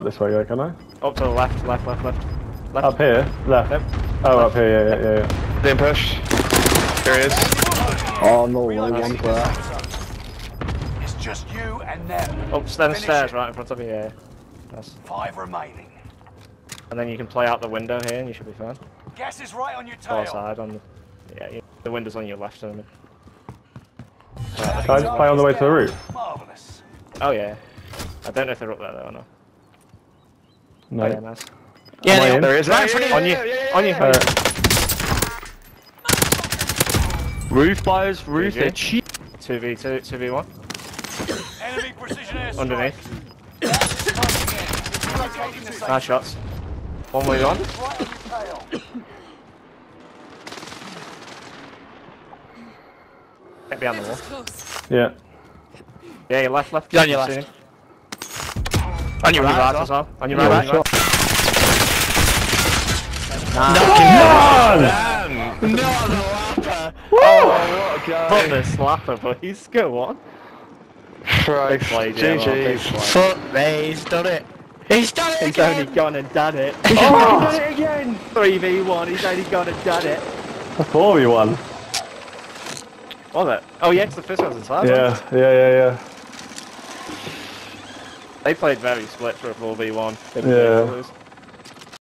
This way, yeah, can I? Up to the left, left, left, left. Left. Up here, left. Yep. Oh, up here, yeah, yeah, yeah. yeah. Didn't push. There he is. Oh no, low one for that. It's just you and them. Up then stairs right in front of you, yeah. That's, Five remaining. and then you can play out the window here and you should be fine. Gas is right on your tail. Far side on the... Yeah, you, the window's on your left, I mean. Can I just play on the way to the roof? Marvelous. Oh yeah. I don't know if they're up there though or not. No. Oh yeah, nice. Am I in? There he is. Right Yeah, in yeah, of you, yeah, on you, yeah, yeah, on you. yeah. Roof buyers, roof, GG. they're cheap. 2v2, 2v1. Enemy precision airstrike. Underneath. Locating Nice shots. One way on. right on your tail. Get behind the wall. Yeah. Yeah, your left, left. Yeah, on your You left. See him? On your right as well. On your Yeah, right, on your shot. right. Done! No, the lapper. Oh, what a Put guy. the slapper, please. Go on. Right. play, J-Lo, GG. play. Fuck me, he's done it. He's done it He's only gone and done it. He's Oh! done it again. 3v1, he's only gone and done it. A 4v1. Was it? Oh yeah, 'cause the first one's inside. Yeah, yeah, yeah, yeah. They played very split for a 4v1. Yeah. lose.